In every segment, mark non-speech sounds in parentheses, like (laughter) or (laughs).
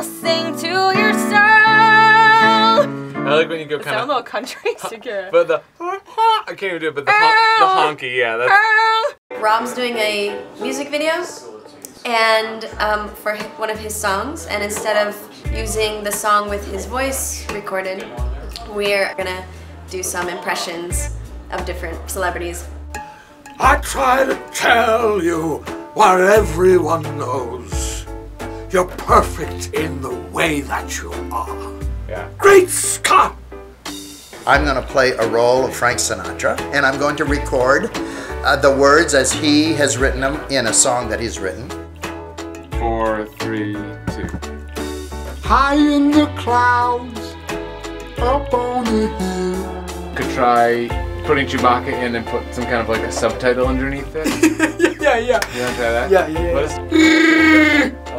will sing to your soul. I like when you go Sound a little country (laughs) singer. But the I can't even do it. But the hon- the honky, yeah, that's Rob's doing a music video and um, for one of his songs and instead of using the song with his voice recorded we're gonna do some impressions of different celebrities I try to tell you what everyone knows. You're perfect in the way that you are. yeah. Great Scott! I'm going to play a role of Frank Sinatra, and I'm going to record uh, the words as he has written them in a song that he's written. Four, three, two. High in the clouds, up on the hill. Could try putting Chewbacca in and put some kind of like a subtitle underneath it. you (laughs) Yeah, yeah. want to try that? Yeah, yeah, yeah. (laughs)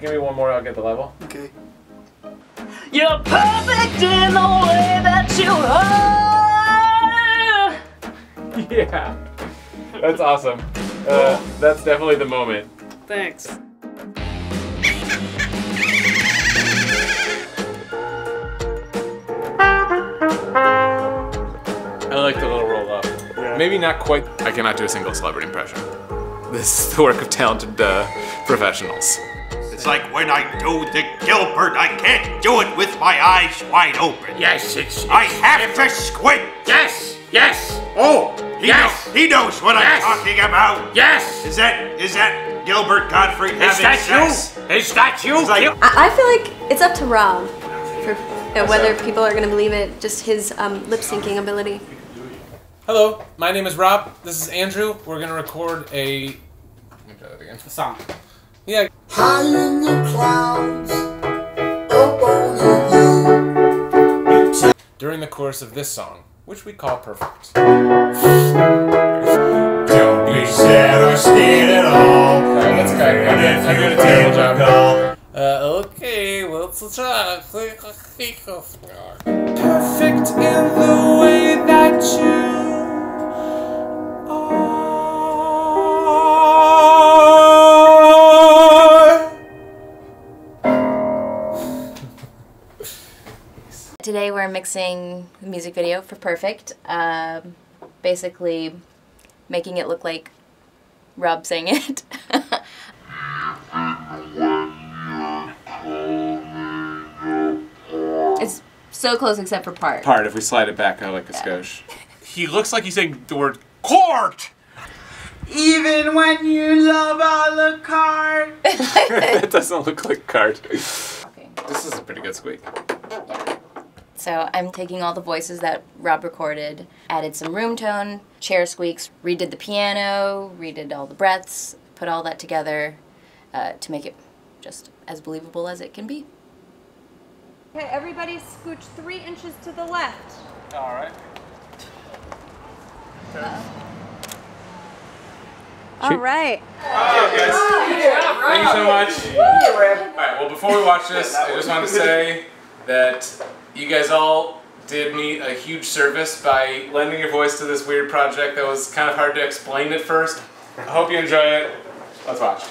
Give me one more. I'll get the level. Okay. You're perfect in the way that you are. Yeah. That's awesome. Uh, that's definitely the moment. Thanks. I like the little roll up. Maybe not quite. I cannot do a single celebrity impression. This is the work of talented uh, professionals. It's like when I do the Gilbert, I can't do it with my eyes wide open. Yes, it's. I have to squint. Yes, yes, Oh, he, Yes. know- he knows what Yes. I'm talking about. yes! Is that is that Gilbert Gottfried having Is that sex? you? Is that you? Like- I, I feel like it's up to Rob for uh, whether people are gonna believe it just his um, lip syncing ability Hello, my name is Rob. This is Andrew. We're gonna record a. Let me try that again. The song. Yeah, High in the clouds, up on the hill. during the course of this song, which we call perfect. Don't be sad or scared at all. Alright, that's okay. I'm doing, a terrible job. Uh, okay, well, let's try. Perfect in the Today we're mixing the music video for Perfect. Um, basically, making it look like Rob sang it. (laughs) it's so close except for part. Part if we slide it back out like a skosh. (laughs) He looks like he's saying the word court. Even when you love a la carte. (laughs) it doesn't look like card. Okay. This is a pretty good squeak. So I'm taking all the voices that Rob recorded, added some room tone, chair squeaks, redid the piano, redid all the breaths, put all that together uh, to make it just as believable as it can be. Okay, everybody scooch three inches to the left. All right. All right. Thank you so much. All right. Well, before we watch this, I just want to say that you guys all did me a huge service by lending your voice to this weird project that was kind of hard to explain at first. I hope you enjoy it. Let's watch.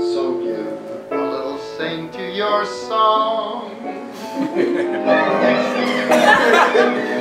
So give a little sing to your song. (laughs)